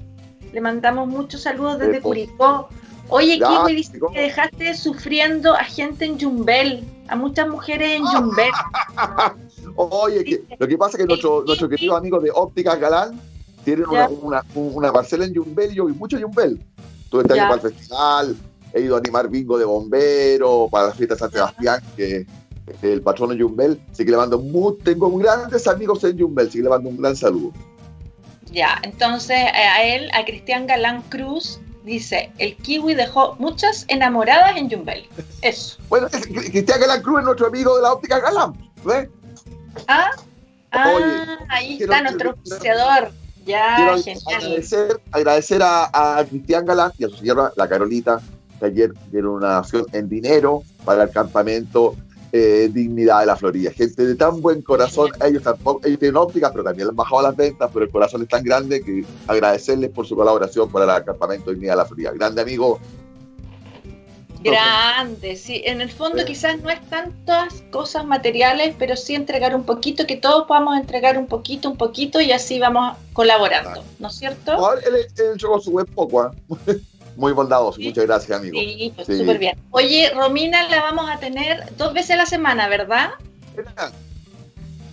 Le mandamos muchos saludos desde. Curicó. Oye, Ya, Kiwi dice que dejaste sufriendo a gente en Yumbel, a muchas mujeres en Yumbel. (laughs) Oye, que, lo que pasa es que nuestro, nuestro querido amigo de Óptica Galán tienen una, Ya. una, una parcela en Yumbel y yo vi mucho Yumbel. Tuve este año para el festival, he ido a animar bingo de bomberos, para la fiesta de San Sebastián, que es el patrono de Yumbel. Así que le mando muy, tengo grandes amigos en Yumbel, así que le mando un gran saludo. Ya, entonces eh, a él, a Cristian Galán Cruz, dice, el Kiwi dejó muchas enamoradas en Yumbel. Eso. Bueno, es- Cristian Galán Cruz es nuestro amigo de la Óptica Galán. ¿ves? Ah, ah Oye, ahí quiero- está nuestro auspiciador. Ya, Quiero genial. agradecer, agradecer a, a Cristian Galán y a su señora, la Carolita, que ayer dieron una acción en dinero para el campamento eh, Dignidad de la Florida. Gente de tan buen corazón, ellos tampoco, ellos tienen ópticas, pero también han bajado las ventas, pero el corazón es tan grande que agradecerles por su colaboración para el campamento Dignidad de la Florida. Grande amigo, Grande, sí. En el fondo Sí. quizás no es tantas cosas materiales, pero sí entregar un poquito, que todos podamos entregar un poquito, un poquito y así vamos colaborando, ¿no es cierto? No, él, él entregó su buen poco, ¿ah? (laughs) muy bondadoso. Sí. Muchas gracias, amigo. Sí, pues Sí. bien. Oye, Romina la vamos a tener dos veces a la semana, ¿verdad?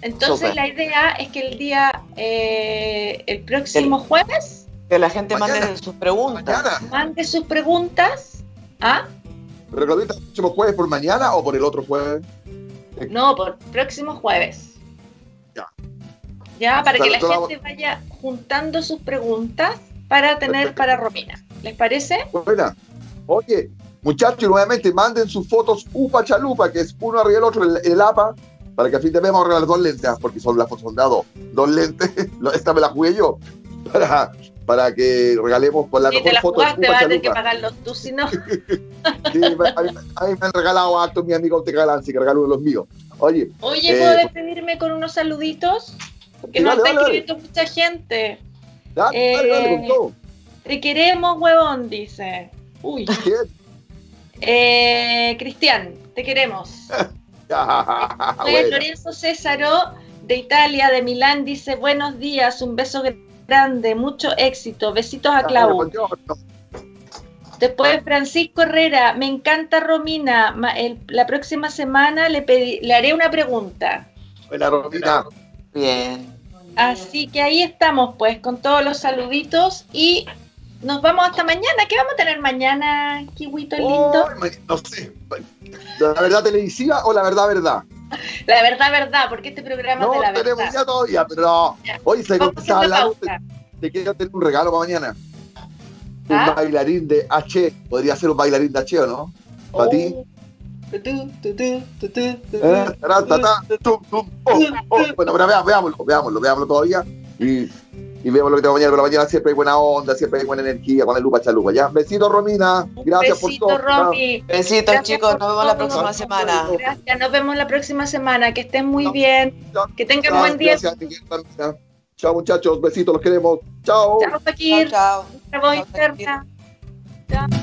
Entonces la idea es que el día, eh, el próximo jueves, Que la gente Mañana. mande sus preguntas. Mañana. mande sus preguntas. ¿Ah? ¿Pero Claudita, el próximo jueves por mañana o por el otro jueves? No, por próximo jueves. Ya. Ya, para que la gente vaya juntando sus preguntas para tener Perfecto. para Romina. ¿Les parece? Buena. Oye, muchachos, nuevamente manden sus fotos UPA Chalupa, que es uno arriba del otro, el, el APA, para que a fin de mes vamos a regalar dos lentes, porque son las fotos son. Dos lentes, (laughs) esta me la jugué yo, para, para que regalemos por la te mejor la foto de jugaste, UPA vas a tener que pagarlos tú, si no. (laughs) Sí, a, mí, a mí me han regalado harto mi amigo Te Galán, así que regalo uno de los míos. Oye, Oye, Eh, ¿puedo despedirme con unos saluditos? Porque Sí, nos dale, está dale, escribiendo mucha gente. dale, dale, dale con Eh, todo. Te queremos, huevón, dice. Uy. Eh, Cristian, te queremos. (laughs) Bueno. Lorenzo Césaro de Italia, de Milán, dice buenos días, un beso grande, mucho éxito, besitos a Clau. Después Francisco Herrera, me encanta Romina, la próxima semana le, pedi- le haré una pregunta. Buena, Romina. Bien. Así que ahí estamos pues con todos los saluditos y nos vamos hasta mañana. ¿Qué vamos a tener mañana, Kiwito lindo? Oh, no sé. ¿La verdad televisiva o la verdad verdad? (laughs) La verdad, verdad, porque este programa No es de la tenemos verdad. ya todavía, pero no. Se Vamos a hablando, te, te quiero tener un regalo para mañana. Un ¿Ah? bailarín de H. Podría ser un bailarín de H, ¿o no? Para ti. Oh. Tu, Eh, oh, oh. Bueno, pero veámoslo, veámoslo, veámoslo todavía. Y, y veamos lo que tengo mañana. Pero mañana siempre hay buena onda, siempre hay buena energía con el Lupa Chalupa. ¿ya? Besitos, Romina. Gracias besito, por todo. Romy. Besitos, Gracias chicos. Nos vemos la todo. próxima semana. Gracias, nos vemos la próxima semana. Que estén muy No. bien. Que tengan buen día. Gracias. Chao, muchachos. Besitos, los queremos. Chao. Chao, Fakir. Chao, chao. Chao.